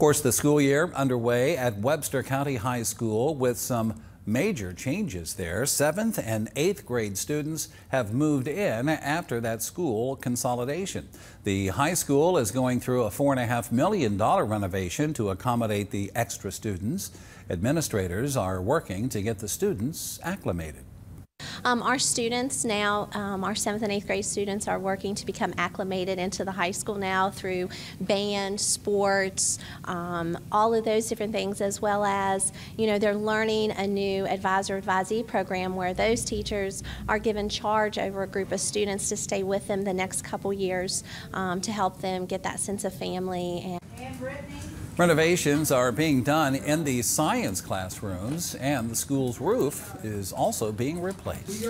course, the school year underway at Webster County High School with some major changes there. Seventh and eighth grade students have moved in after that school consolidation. The high school is going through a $4.5 million renovation to accommodate the extra students. Administrators are working to get the students acclimated. Um, our students now, um, our seventh and eighth grade students, are working to become acclimated into the high school now through band, sports, um, all of those different things, as well as you know they're learning a new advisor advisee program where those teachers are given charge over a group of students to stay with them the next couple years um, to help them get that sense of family and. Renovations are being done in the science classrooms, and the school's roof is also being replaced.